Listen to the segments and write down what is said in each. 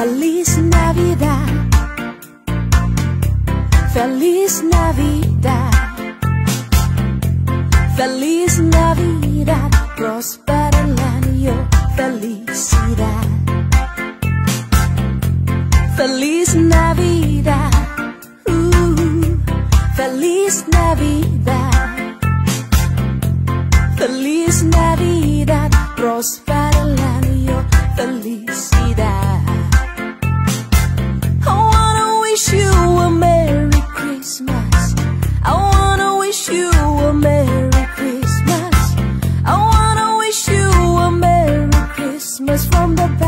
Feliz Navidad. Feliz Navidad. Feliz Navidad. Prospera el año. Felicidad. Feliz Navidad. ooh, feliz Navidad. Feliz Navidad. Prospera el año. Felicidad.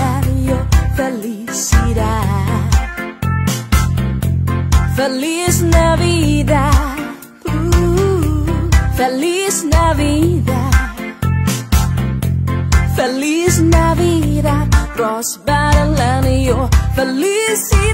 Año. Felicidad. Feliz Navidad. Uh, Feliz Navidad. Feliz Navidad, próspero el felicidad.